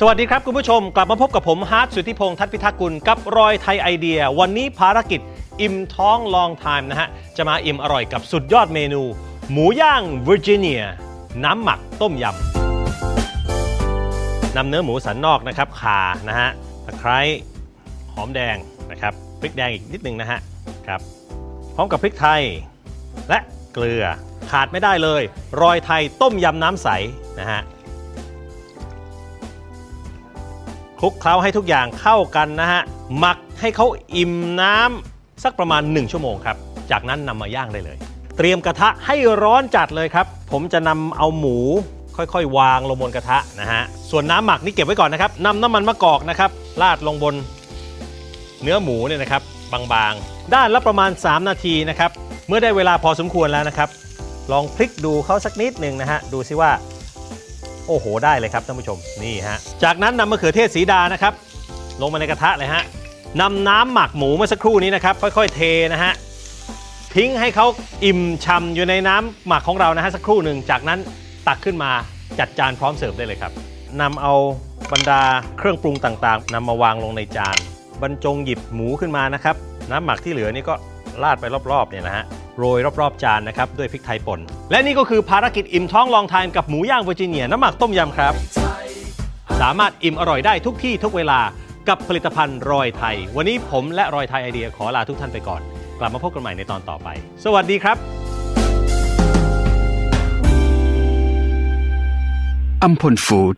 สวัสดีครับคุณผู้ชม กลับมาพบกับผมฮาร์ทสุทธิพงษ์ทัศน์พิทักษ์กุลกับรอยไทยไอเดีย วันนี้ภารกิจอิ่มท้อง Long Time นะฮะ จะมาอิ่มอร่อยกับสุดยอดเมนู หมูย่างเวอร์จิเนีย น้ำหมักต้มยำนำเนื้อหมูสันนอกนะครับขานะฮะตะไคร้หอมแดงนะครับพริกแดงอีกนิดนึงนะฮะครับพร้อมกับพริกไทย และเกลือขาดไม่ได้เลย รอยไทยต้มยำน้ำใสนะฮะ คลุกเคล้าให้ทุกอย่างเข้ากันนะฮะหมักให้เขาอิ่มน้ำสักประมาณ 1 ชั่วโมงครับ จากนั้นนำมาย่างได้เลย เตรียมกระทะให้ร้อนจัดเลยครับ ผมจะนำเอาหมูค่อยๆ วางลงบนกระทะนะฮะส่วนน้ำหมักนี่เก็บไว้ก่อนนะครับนำน้ำมันมะกอกนะครับราดลงบนเนื้อหมูเนี่ยนะครับบางๆ ด้านละประมาณ 3 นาทีนะครับ เมื่อได้เวลาพอสมควรแล้วนะครับ ลองพลิกดูเขาสักนิดหนึ่งนะฮะ ดูซิว่า โอ้โหได้เลยครับท่านผู้ชมนี่ฮะจากนั้นนำมะเขือเทศสีดานะครับ ลงมาในกระทะเลยฮะนำน้ำหมักหมูเมื่อสักครู่นี้นะครับ ค่อยๆเทนะฮะทิ้งให้เขาอิ่มฉ่ำอยู่ในน้ำหมักของเรานะฮะสักครู่หนึ่งจากนั้นตักขึ้นมาจัดจานพร้อมเสิร์ฟได้เลยครับนำเอาบรรดาเครื่องปรุงต่างๆนำมาวางลงในจาน บรรจงหยิบหมูขึ้นมานะครับ น้ำหมักที่เหลือนี่ก็ราดไปรอบๆเนี่ยนะฮะ โรยรอบๆ จานนะครับด้วยพริกไทยป่น และนี่ก็คือภารกิจอิ่มท้องลองทานกับหมูย่างเวอร์จิเนียน้ำหมักต้มยำครับ สามารถอิ่มอร่อยได้ทุกที่ทุกเวลากับผลิตภัณฑ์รอยไทย วันนี้ผมและรอยไทยไอเดียขอลาทุกท่านไปก่อน กลับมาพบกันใหม่ในตอนต่อไป สวัสดีครับอัมพลฟู้ด